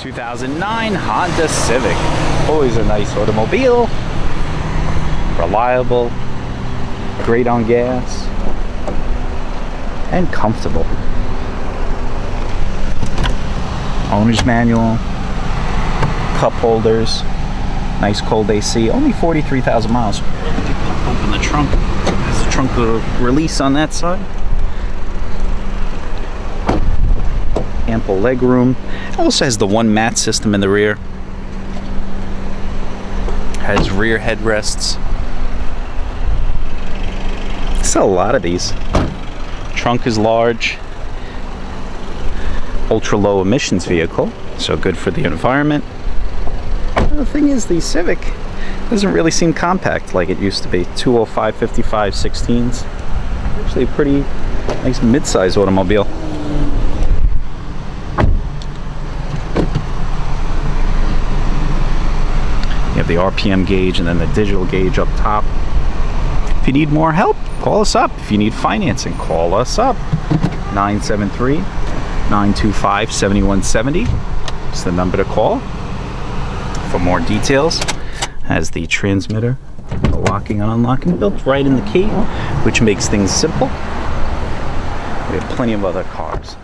2009 Honda Civic. Always a nice automobile. Reliable. Great on gas. And comfortable. Owner's manual. Cup holders. Nice cold AC. Only 43,000 miles. Open the trunk. Has the trunk release on that side. Ample leg room. Also has the one mat system in the rear. Has rear headrests. Sell a lot of these. Trunk is large. Ultra low emissions vehicle, so good for the environment. The thing is, the Civic doesn't really seem compact like it used to be. 205 55 16s. Actually, a pretty nice mid-size automobile. You have the RPM gauge and then the digital gauge up top. If you need more help, call us up. If you need financing, call us up. 973 925 7170 is the number to call. For more details, has the transmitter, the locking and unlocking built right in the key, which makes things simple. We have plenty of other cars.